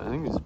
I think it's